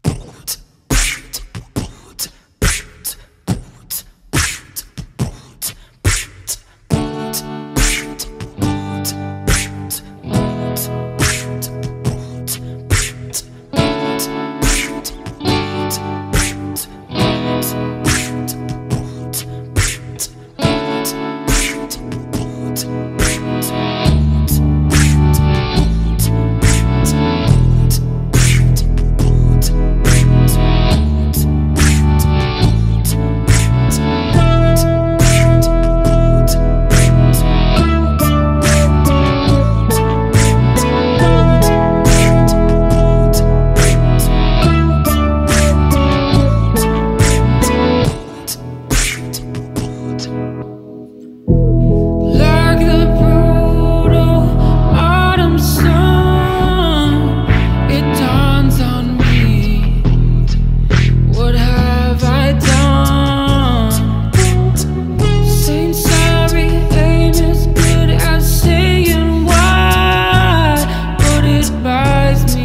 Boom. drives me